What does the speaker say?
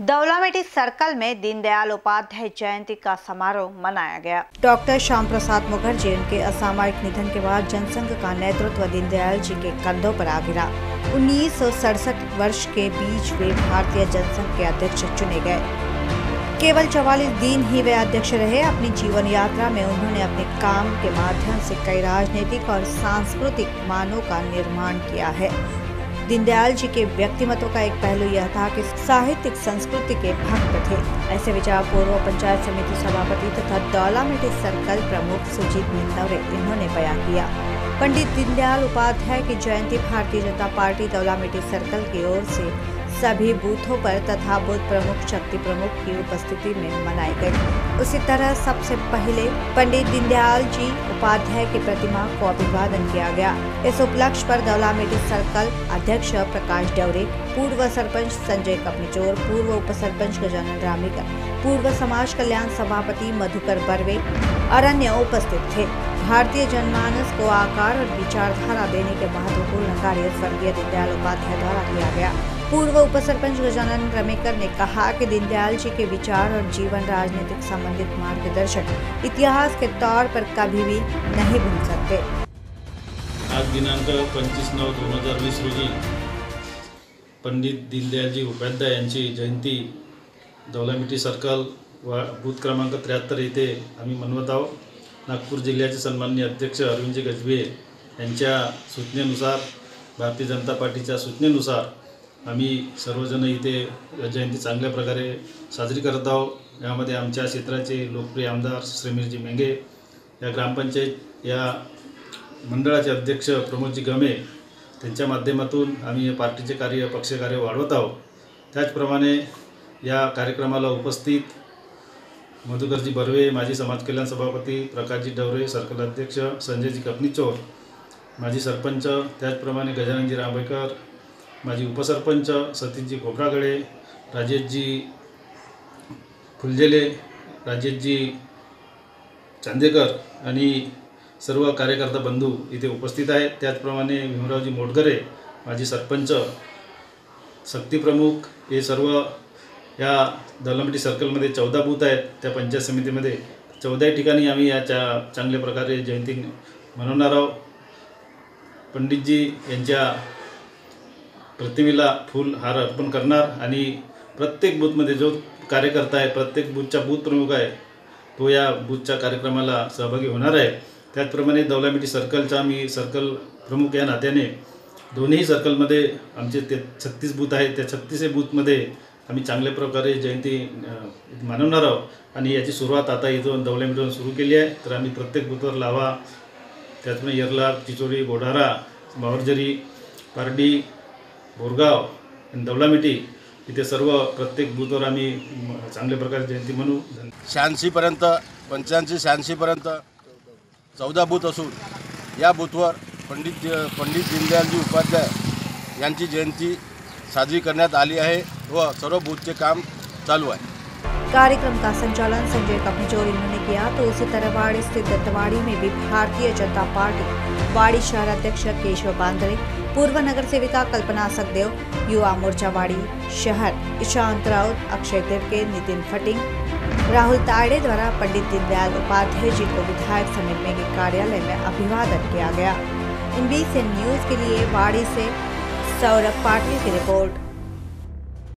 दौलामेटी circle में दीनदयाल उपाध्याय जयंती का समारोह मनाया गया। डॉक्टर श्याम प्रसाद मुखर्जी, उनके असामयिक निधन के बाद जनसंघ का नेतृत्व दीनदयाल जी के कंधों पर आ गिरा। उन्नीस सौ सड़सठ वर्ष के बीच वे भारतीय जनसंघ के अध्यक्ष चुने गए। केवल चवालीस दिन ही वे अध्यक्ष रहे। अपनी जीवन यात्रा में उन्होंने अपने काम के माध्यम से कई राजनीतिक और सांस्कृतिक मानों का निर्माण किया है। दीनदयाल जी के व्यक्तिमत्व का एक पहलू यह था कि साहित्यिक संस्कृति के भक्त थे। ऐसे विचार पूर्व पंचायत समिति सभापति तथा दौलामेटी सर्कल प्रमुख सुजीत मिंदवरे इन्होंने बयान किया। पंडित दीनदयाल उपाध्याय की जयंती भारतीय जनता पार्टी दौलामेटी सर्कल की ओर से सभी बूथों पर तथा बूथ प्रमुख, शक्ति प्रमुख की उपस्थिति में मनाई गई। उसी तरह सबसे पहले पंडित दीनदयाल जी उपाध्याय की प्रतिमा को अभिवादन किया गया। इस उपलक्ष्य पर दौलामेटी सर्कल अध्यक्ष प्रकाश डवरे पूर्व सरपंच संजय कपनीचोर, पूर्व उप सरपंच गजानन रामिका, पूर्व समाज कल्याण सभापति मधुकर बर्वे और अन्य उपस्थित थे। भारतीय जनमानस को आकार और विचारधारा देने के महत्वपूर्ण कार्य स्वर्गीय दीनदयाल उपाध्याय द्वारा किया गया। पूर्व उप सरपंच गजानन रमेकर ने कहा कि दीनदयाल जी के विचार और जीवन राजनीतिक संबंधित मार्गदर्शन इतिहास के तौर पर कभी भी नहीं भूल सकते। आज दिनांक पंचवीस नऊ दोन हज़ार वीस रोजी पंडित दीनदयालजी उपाध्याय यांची जयंती दौलामिटी सर्कल व बूथ क्रमांक त्र्याहत्तर येथे आम्ही मनवत आहोत. नागपूर जिल्ह्याचे सन्माननीय अध्यक्ष अरविंदजी गजबे यांच्या सूचनेनुसार, भारतीय जनता पार्टीच्या सूचनेनुसार आम्ही सर्वजण इथे जयंती चांगल्या प्रकारे साजरी करत आहोत. यामध्ये आमच्या क्षेत्राचे लोकप्रिय आमदार श्रीमीरजी मेंगे या ग्रामपंचायत या मंडळाचे अध्यक्ष प्रमोदजी गमे त्यांच्या माध्यमातून आम्ही या पार्टीचे कार्य पक्षकार्य वाढवत आहोत. त्याचप्रमाणे या कार्यक्रमाला उपस्थित मधुकरजी बर्वे माजी समाज कल्याण सभापती प्रकाशजी डवरे सर्कल अध्यक्ष संजयजी कपनीचोर माजी सरपंच त्याचप्रमाणे गजाननजी रांबेकर माजी उपसरपंच सतीशजी खोब्रागडे राजेशजी फुलजेले राजेशजी चांदेकर आणि सर्व कार्यकर्ता बंधू इथे उपस्थित आहेत. त्याचप्रमाणे भीमरावजी मोटगरे माजी सरपंच शक्तीप्रमुख हे सर्व या दलमटी सर्कलमध्ये चौदा बूथ आहेत. त्या पंचायत समितीमध्ये चौदाही ठिकाणी आम्ही या चा चांगल्या प्रकारे जयंती मनवणार आहोत. पंडितजी यांच्या प्रतिमेला फूल हार अर्पण करणार आणि प्रत्येक बूथमध्ये जो कार्यकर्ता आहे प्रत्येक बूथचा बूथ प्रमुख आहे तो या बूथच्या कार्यक्रमाला सहभागी होणार आहे. त्याचप्रमाणे दौलामिटी सर्कलचा मी सर्कल प्रमुख या नात्याने दोन्ही सर्कलमध्ये आमचे ते छत्तीस बूथ आहेत त्या छत्तीसही बूथमध्ये आम्ही चांगल्या प्रकारे जयंती मानवणार आहोत. आणि याची सुरुवात आता इथून दौलामिटीवरून सुरू केली आहे. तर आम्ही प्रत्येक बूथवर लावा. त्याचप्रमाणे येरला चिचोरी बोढारा मावरजरी पारडी बोरगाव आणि दौलामिटी इथे सर्व प्रत्येक बूथवर आम्ही चांगल्या प्रकारे जयंती म्हणू. शहाऐंशीपर्यंत पंच्याऐंशी शहाऐंशीपर्यंत चौदा बूथ असून या बूथवर पंडित पंडित दीनदयालजी उपाध्याय यांची जयंती साजरी करण्यात आली आहे व सर्व बूथचे काम चालू आहे. कार्यक्रम का संचालन संजय कपनीचोर इन्होंने किया तो उसी तरह वाड़ी स्थित दत्तवाड़ी में भी भारतीय जनता पार्टी वाड़ी शहर अध्यक्ष केशव बांदरे, पूर्व नगर सेविका कल्पना सखदेव युवा मोर्चा वाड़ी शहर ईशांत राउत, अक्षय तिरके, नितिन फटिंग, राहुल ताड़े द्वारा पंडित दीनदयाल उपाध्याय जी को विधायक समिति के कार्यालय में अभिवादन किया गया। इन न्यूज़ के लिए वाड़ी से सौरभ पाटिल की रिपोर्ट।